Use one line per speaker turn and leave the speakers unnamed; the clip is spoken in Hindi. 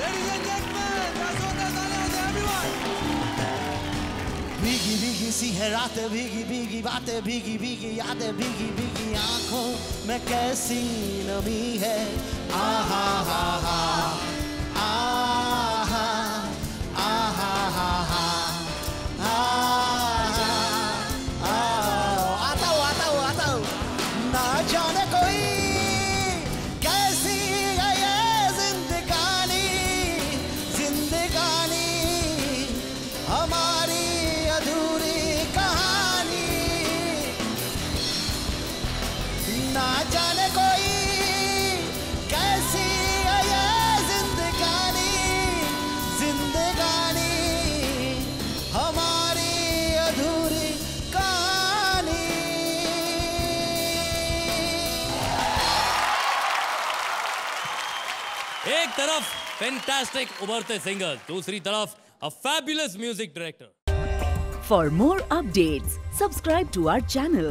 Ladies and gentlemen, that's all out everyone.
भीगी भीगी सी है रातें भीगी भीगी बातें भीगी भीगी यादें भीगी भीगी आँखों में कैसी नमी है आहा ना जाने कोई कैसी है ये जिंदगानी जिंदगानी हमारी अधूरी कहानी।
एक तरफ़ फैंटास्टिक उभरते सिंगर दूसरी तरफ़ a fabulous music director
For more updates, subscribe to our channel,